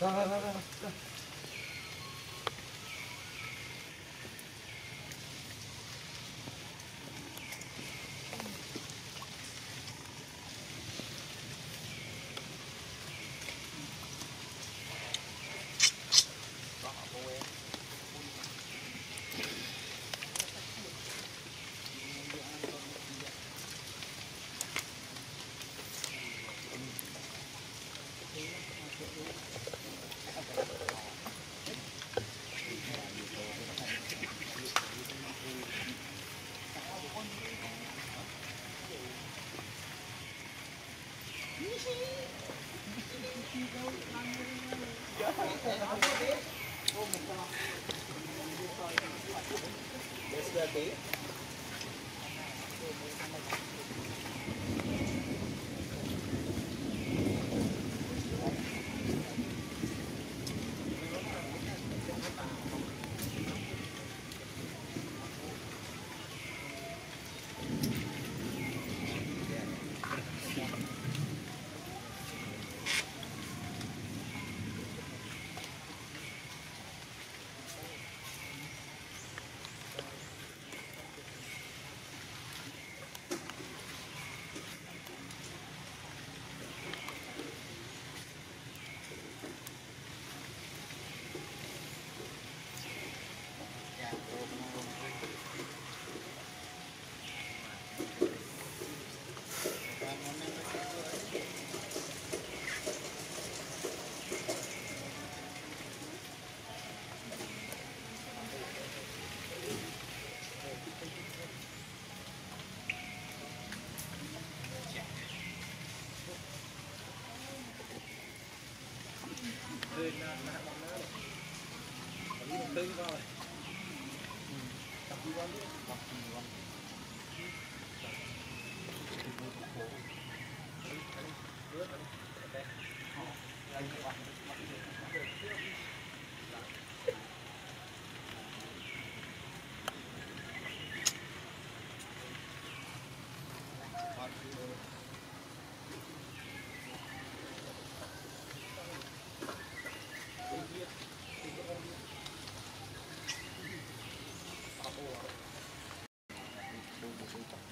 来来来来。Yes, that day. ឃើញណាស់ណាស់បងណានេះនេះទៅទៅដល់ហើយតាប់ពីវ៉ាន់នេះបាក់ពីវ៉ាន់ どうぞどうぞ。